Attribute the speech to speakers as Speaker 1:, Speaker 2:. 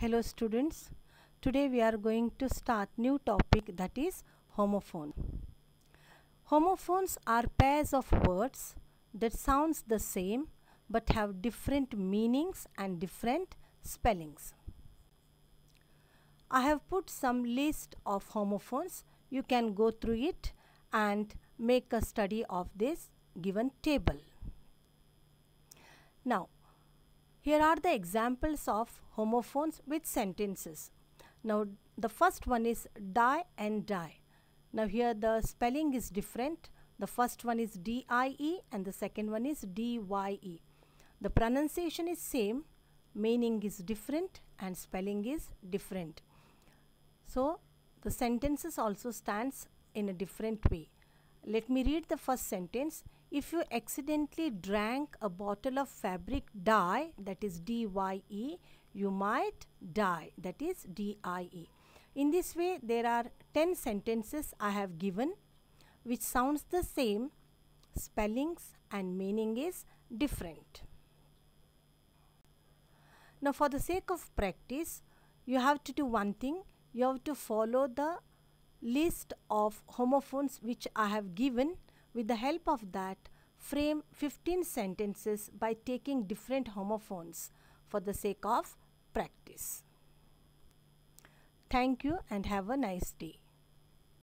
Speaker 1: Hello students. Today we are going to start new topic that is homophone. Homophones are pairs of words that sounds the same but have different meanings and different spellings. I have put some list of homophones. You can go through it and make a study of this given table. Now, here are the examples of homophones with sentences. Now, the first one is die and dye. Now, here the spelling is different. The first one is D-I-E and the second one is D-Y-E. The pronunciation is same, meaning is different and spelling is different. So, the sentences also stands in a different way. Let me read the first sentence. If you accidentally drank a bottle of fabric dye, that is D-Y-E, you might die, that is D-I-E. In this way, there are 10 sentences I have given which sounds the same, spellings and meaning is different. Now, for the sake of practice, you have to do one thing. You have to follow the list of homophones which I have given. With the help of that, frame 15 sentences by taking different homophones for the sake of practice. Thank you and have a nice day.